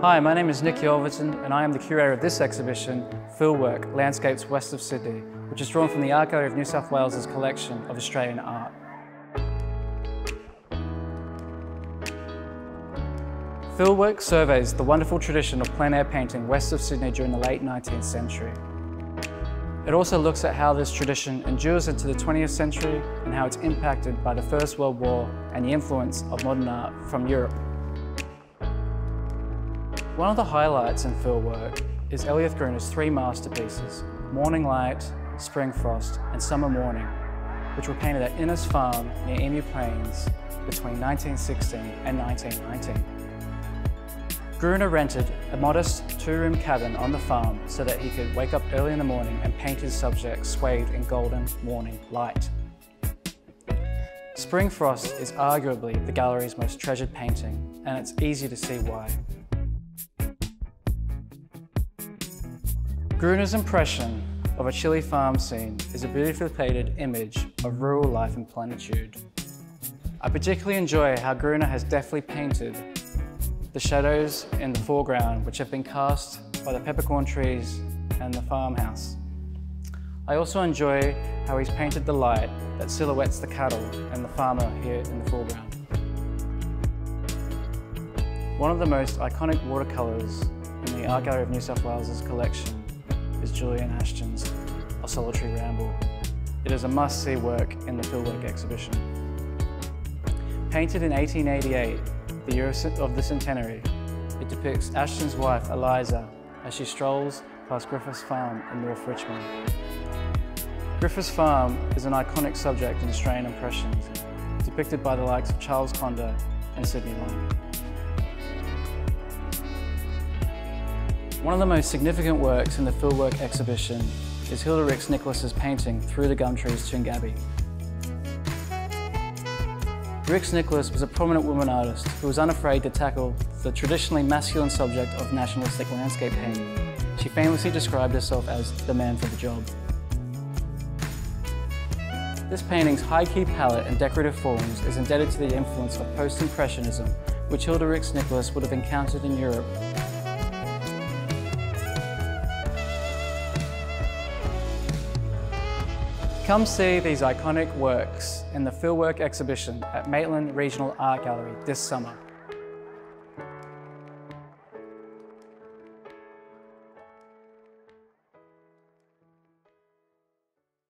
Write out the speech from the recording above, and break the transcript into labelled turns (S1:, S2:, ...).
S1: Hi, my name is Nick Yelverton and I am the curator of this exhibition, Fieldwork, Landscapes West of Sydney, which is drawn from the Art Gallery of New South Wales' collection of Australian art. Fieldwork surveys the wonderful tradition of plein air painting west of Sydney during the late 19th century. It also looks at how this tradition endures into the 20th century and how it's impacted by the First World War and the influence of modern art from Europe. One of the highlights in fieldwork is Elioth Gruner's three masterpieces, Morning Light, Spring Frost and Summer Morning, which were painted at Innes Farm near Emu Plains between 1916 and 1919. Gruner rented a modest two-room cabin on the farm so that he could wake up early in the morning and paint his subjects swathed in golden morning light. Spring Frost is arguably the gallery's most treasured painting, and it's easy to see why. Gruner's impression of a chilly farm scene is a beautifully painted image of rural life in plenitude. I particularly enjoy how Gruner has deftly painted the shadows in the foreground which have been cast by the peppercorn trees and the farmhouse. I also enjoy how he's painted the light that silhouettes the cattle and the farmer here in the foreground. One of the most iconic watercolours in the Art Gallery of New South Wales' collection is Julian Ashton's A Solitary Ramble. It is a must-see work in the Fieldwork exhibition. Painted in 1888, the year of the centenary, it depicts Ashton's wife, Eliza, as she strolls past Griffiths Farm in North Richmond. Griffiths Farm is an iconic subject in Australian impressions, depicted by the likes of Charles Conder and Sydney Long. One of the most significant works in the Fieldwork exhibition is Hilda Rix Nicholas's painting Through the Gum Trees Toongabbie. Rix Nicholas was a prominent woman artist who was unafraid to tackle the traditionally masculine subject of nationalistic landscape painting. She famously described herself as the man for the job. This painting's high-key palette and decorative forms is indebted to the influence of post-impressionism, which Hilda Rix Nicholas would have encountered in Europe Come see these iconic works in the Fieldwork exhibition at Maitland Regional Art Gallery this summer.